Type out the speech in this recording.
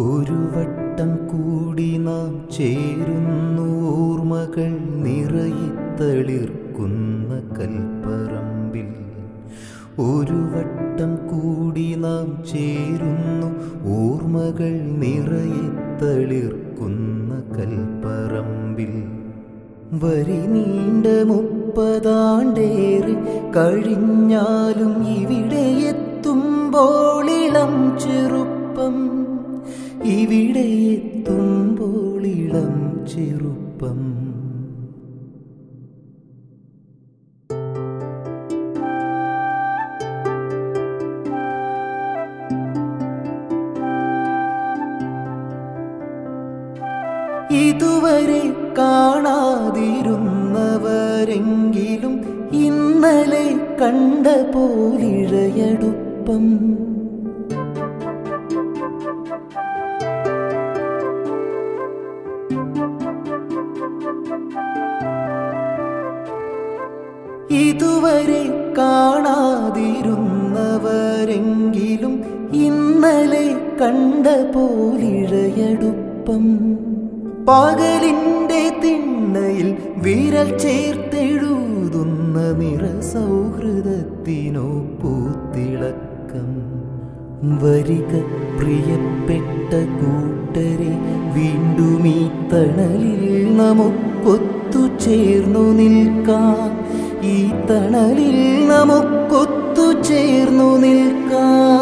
ഒരു വട്ടം കൂടി നാം ചേരുന്നു ഓർമ്മകൾ നിറയിത്തളിർക്കുന്ന കൽപ്പറമ്പിൽ. ഒരു വട്ടം കൂടി നാം ചേരുന്നു ഓർമ്മകൾ നിറയിത്തളിർക്കുന്ന കൽപ്പറമ്പിൽ. വരി നീണ്ട മുപ്പതാണ്ടേറി കഴിഞ്ഞാലും ഇവിടെ എത്തുമ്പോൾ ഇളം ചെറുപ്പം. ഇവിടെ എത്തുമ്പോൾ ഇളം ചെറുപ്പം. ഇതുവരെ കാണാതിരുന്നവരെങ്കിലും ഇന്നലെ കണ്ട പോലിഴയടുപ്പം ഇതുവരെ കാണാതിരുന്നവരെങ്കിലും ഇന്നലെ കണ്ട പോലിഴയടുപ്പം. പകലിന്റെ തിണ്ണയിൽ വിരൽ ചേർത്തെഴുതുന്ന നിറ സൗഹൃദത്തിനോ പൂത്തിളക്കം വരിക പ്രിയപ്പെട്ട കൂട്ടരെ വീണ്ടും ഈ തണലിൽ നമുക്കൊത്തു ചേർന്നു നിൽക്കാം. തണലിൽ നമുക്കൊത്തു ചേർന്നു നിൽക്കാം.